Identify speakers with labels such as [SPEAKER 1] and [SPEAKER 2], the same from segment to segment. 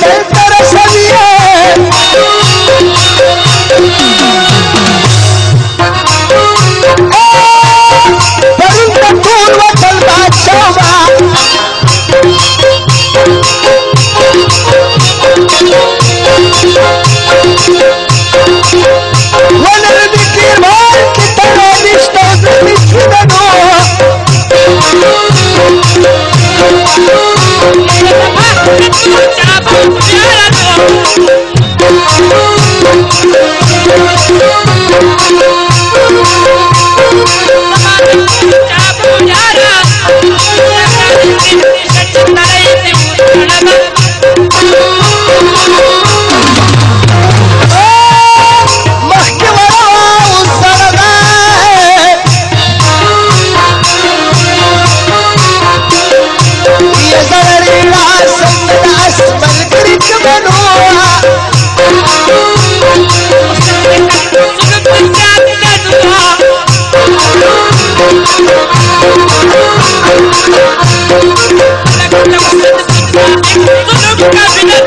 [SPEAKER 1] Stay
[SPEAKER 2] Thank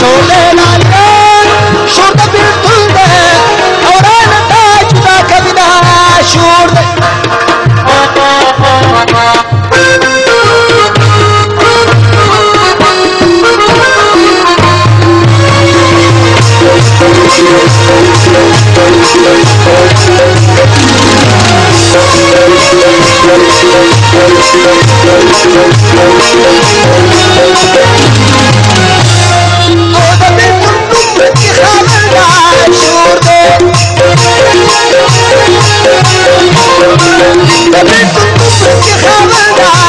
[SPEAKER 1] Şöyle laliler şurada bir tülde Oranın da cüda kabine şurada मैं तुम के खबरदार